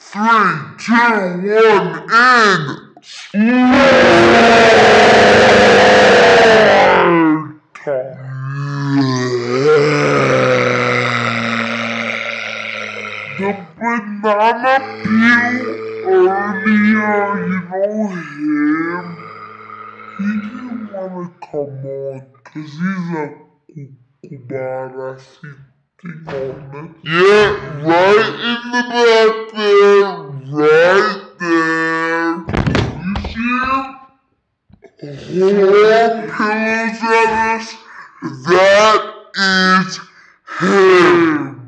Three, two, one, and The banana peel earlier, you know him? He didn't wanna come on cause he's a kukubara sitting on it. Yeah, right Whole pillows. That is him.